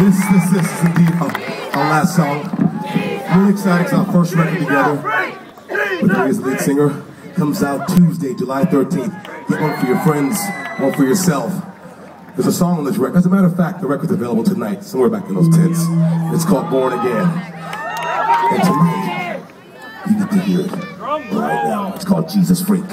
This, this, this is indeed our, our last song. Really excited, it's our first record together. With me lead singer. Comes out Tuesday, July 13th. Get one for your friends, one for yourself. There's a song on this record. As a matter of fact, the record's available tonight, somewhere back in those tents. It's called Born Again. And tonight, you get to hear it right now. It's called Jesus Freak.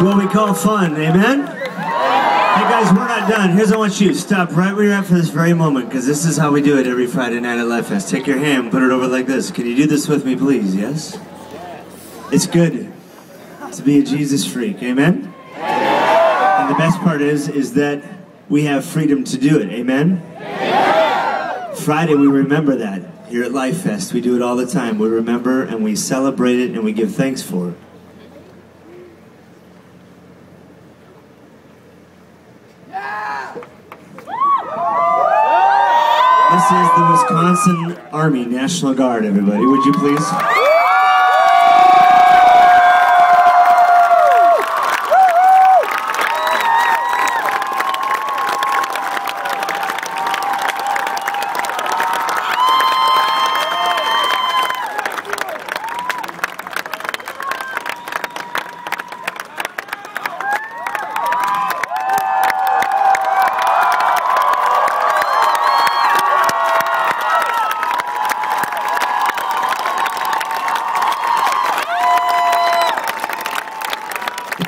It's what we call fun, amen? Hey guys, we're not done. Here's what I want you to stop right where you're at for this very moment, because this is how we do it every Friday night at Lifest. Take your hand, put it over like this. Can you do this with me, please? Yes? It's good to be a Jesus freak, amen? And the best part is, is that we have freedom to do it, amen? Friday, we remember that here at Lifest. We do it all the time. We remember and we celebrate it and we give thanks for it. This is the Wisconsin Army National Guard, everybody. Would you please?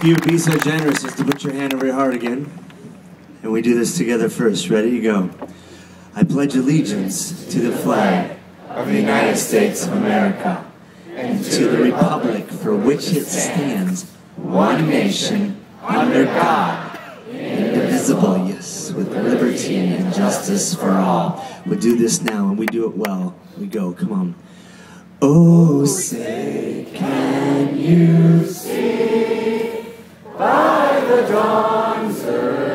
If you would be so generous as to put your hand over your heart again. And we do this together first. Ready? You go. I pledge allegiance to the flag of the United States of America and to the republic for which it stands, one nation, under God, indivisible, yes, with liberty and justice for all. We do this now and we do it well. We go, come on. Oh, say, can you see by the dawn's early